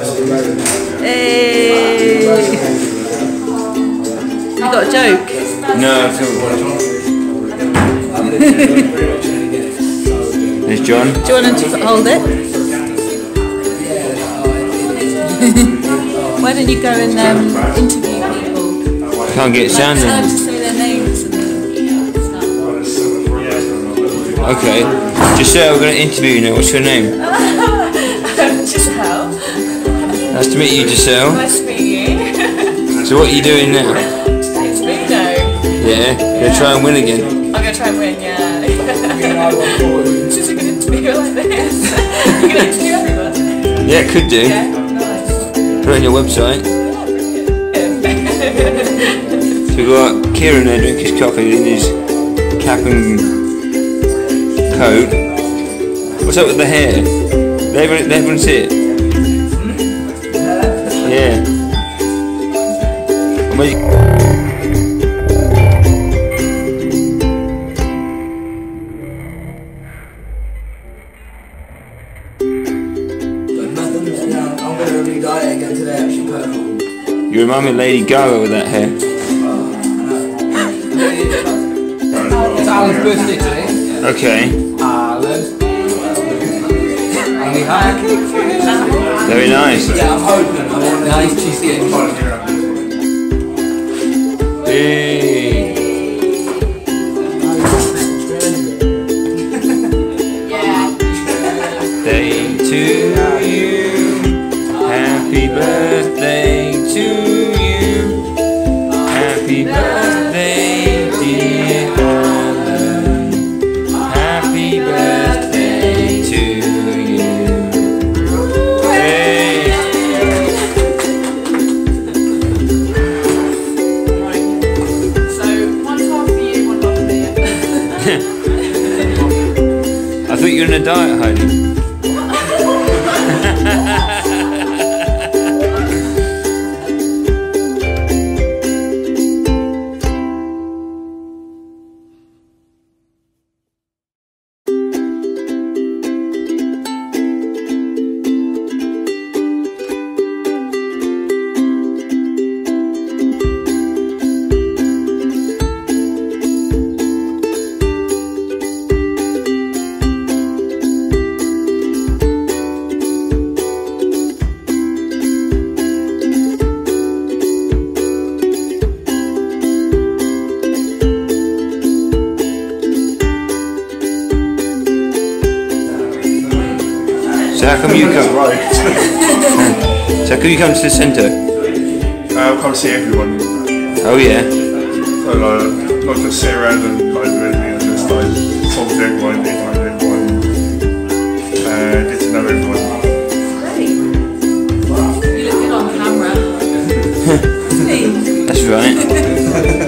Hey! You got a joke? No, at all. There's John. Do you want to hold it? Why don't you go and um, interview people? Can't get sound Tell them in. to say their names and stuff. Okay. Giselle, we're going to interview you now. What's your name? Giselle, Nice to meet you, Giselle. nice to meet you. So what are you doing now? It's Bingo. Yeah? Gonna try and win again? I'm gonna try and win, yeah. Just like an interview like this. You're gonna interview everyone. Yeah, could do. Yeah, nice. Put it on your website. Yeah, So we've got Kieran there drinking his coffee in his cap and coat. What's up with the hair? They everyone, everyone see it? You remind me of Lady Gaga with that hair. It's Alan's birthday today. Okay. Alan. And we have, Very nice. yeah, I'm hoping I want a nice cheesecake. Hey. Day to I thought you were in a diet, Heidi. So how come you come? So how come you come to the centre? Uh, I'll come see everyone. Oh yeah. So, like, not just sit around and like do anything, and just like talk to everyone, get to know everyone, uh, get to know everyone. Great. Wow. You look good on camera. That's right.